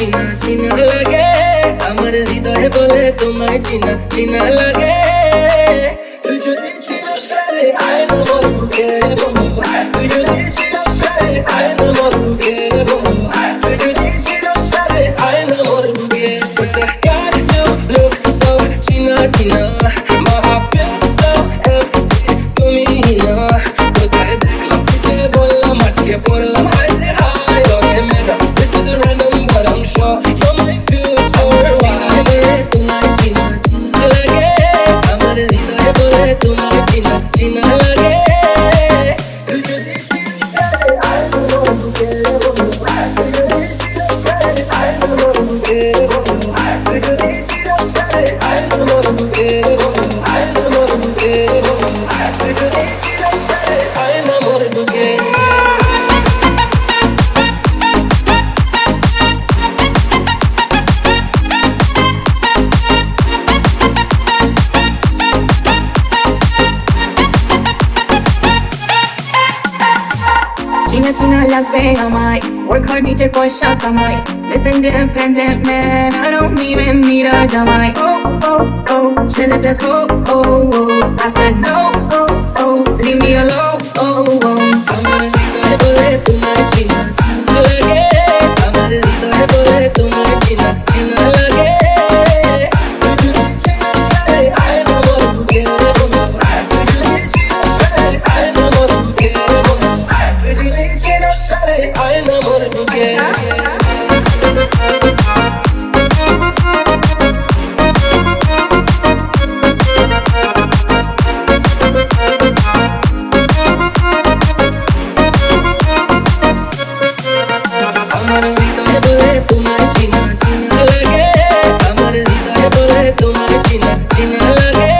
চিনা চিনা লাগে। আমার হৃদয়ে বলে তোমায় চিনা চিনা লাগে। তুই যদি ছিল Thank you. i'm my work hard নিজে পয়সা কামাই this independent man I don't even need a জামাই oh oh oh ছেলেটা oh oh oh I said no oh oh leave me alone. लगे तुम्हें जीना जीना लगे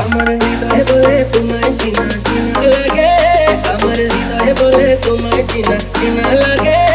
আমার হৃদয় বলে তোমায় চিনা চিনা লাগে আমার হৃদয় বলে তোমায় চিনা চিনা লাগে